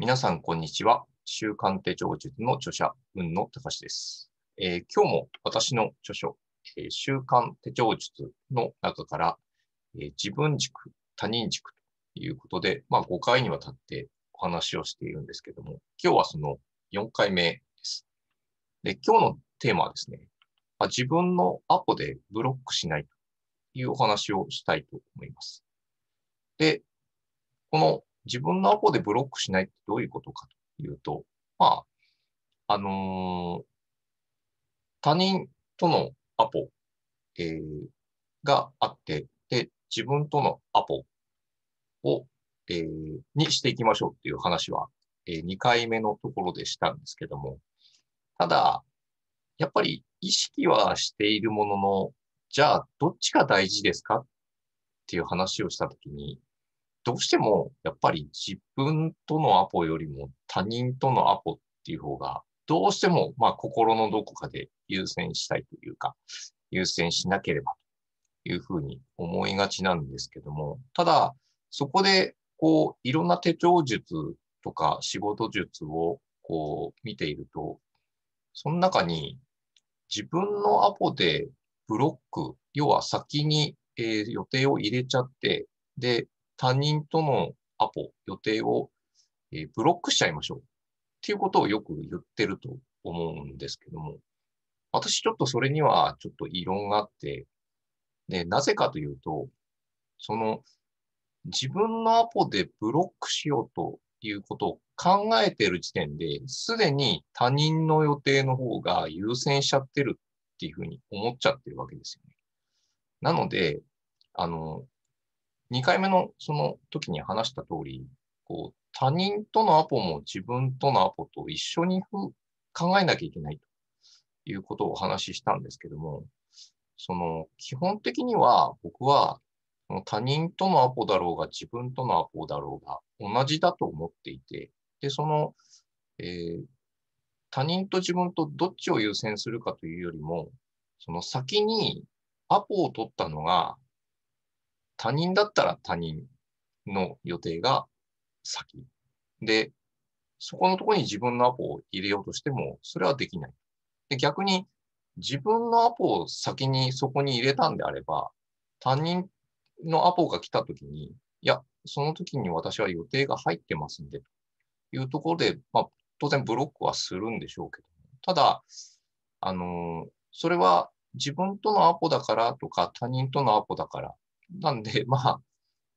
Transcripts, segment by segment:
皆さん、こんにちは。週刊手帳術の著者、雲野隆です、えー今日も私の著書、えー週刊手帳術の中から、えー自分軸、他人軸ということで、まあ、5回にわたってお話をしているんですけども、今日はその4回目です。で、今日のテーマはですね、まあ自分のアポでブロックしないというお話をしたいと思います。で、この自分のアポでブロックしないってどういうことかというと、まあ、あのー他人とのアポ、えーがあって、で、自分とのアポを、えーにしていきましょうっていう話は、え2回目のところでしたんですけども、ただ、やっぱり意識はしているものの、じゃあ、どっちが大事ですかっていう話をしたときに、どうしても、やっぱり自分とのアポよりも他人とのアポっていう方が、どうしても、まあ、心のどこかで優先したいというか、優先しなければというふうに思いがちなんですけども、ただ、そこで、こう、いろんな手帳術とか仕事術を、こう、見ていると、その中に、自分のアポでブロック、要は先に、えー予定を入れちゃって、で、他人とのアポ、予定を、えーブロックしちゃいましょう。っていうことをよく言ってると思うんですけども、私ちょっとそれにはちょっと異論があって、で、なぜかというと、その自分のアポでブロックしようということを考えてる時点で、すでに他人の予定の方が優先しちゃってるっていうふうに思っちゃってるわけですよね。なので、あの、2回目のその時に話した通り、こう、他人とのアポも自分とのアポと一緒に考えなきゃいけないと。いうことをお話ししたんですけども、その、基本的には僕は、他人とのアポだろうが自分とのアポだろうが同じだと思っていて、で、その、えー他人と自分とどっちを優先するかというよりも、その先にアポを取ったのが他人だったら他人の予定が先。で、そこのところに自分のアポを入れようとしても、それはできない。で、逆に自分のアポを先にそこに入れたんであれば、他人のアポが来たときに、いや、その時に私は予定が入ってますんで、というところで、まあ、当然ブロックはするんでしょうけど、ただ、あのーそれは自分とのアポだからとか、他人とのアポだから。なんで、まあ、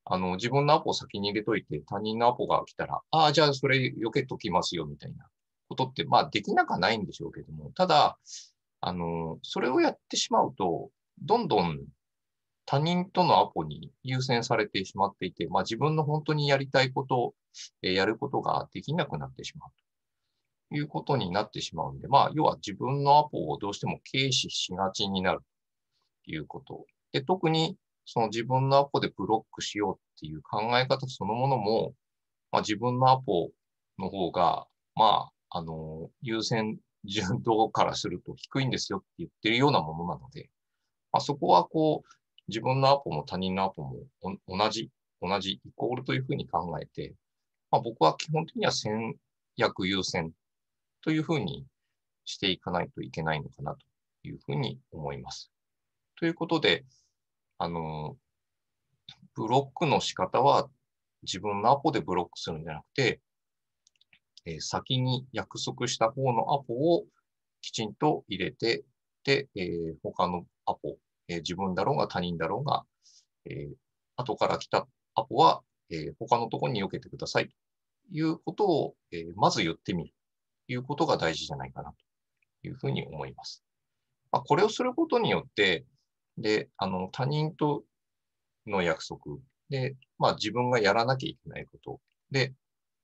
あの、自分のアポを先に入れといて、他人のアポが来たら、ああ、じゃあそれ避けときますよ、みたいなことって、まあ、できなくはないんでしょうけども、ただ、あの、それをやってしまうと、どんどん他人とのアポに優先されてしまっていて、まあ、自分の本当にやりたいこと、えやることができなくなってしまうということになってしまうんで、まあ、要は自分のアポをどうしても軽視しがちになるということ。で、特にその自分のアポでブロックしようっていう考え方そのものも、まあ、自分のアポの方が、まあ、あの、優先順度からすると低いんですよって言ってるようなものなので、まあ、そこはこう、自分のアポも他人のアポも同じ、同じ、イコールというふうに考えて、まあ、僕は基本的には戦略優先というふうにしていかないといけないのかなというふうに思います。ということで、あの、ブロックの仕方は自分のアポでブロックするんじゃなくて、えー先に約束した方のアポをきちんと入れて、で、えー他のアポ、えー自分だろうが他人だろうが、え後から来たアポは、え他のところに避けてくださいということを、えまず言ってみるということが大事じゃないかなというふうに思います。まあ、これをすることによって、で、あの、他人との約束で、まあ自分がやらなきゃいけないこと。で、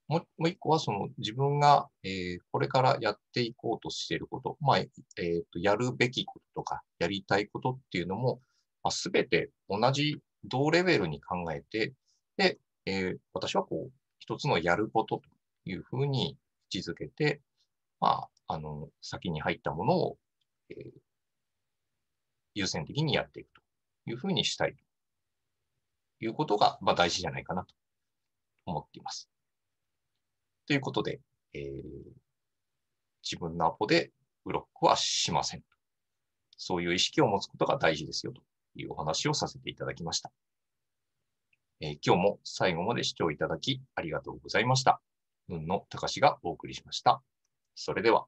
もうもう一個はその自分が、えーこれからやっていこうとしていること、まあ、えーと、やるべきこととか、やりたいことっていうのも、まあ、すべて同じ同レベルに考えて、で、えー私はこう、一つのやることというふうに位置づけて、まあ、あの、先に入ったものを、えー優先的にやっていくというふうにしたいということが、まあ、大事じゃないかなと思っています。ということで、えー、自分のアポでブロックはしません。そういう意識を持つことが大事ですよというお話をさせていただきました。えー、今日も最後まで視聴いただきありがとうございました。運の高しがお送りしました。それでは。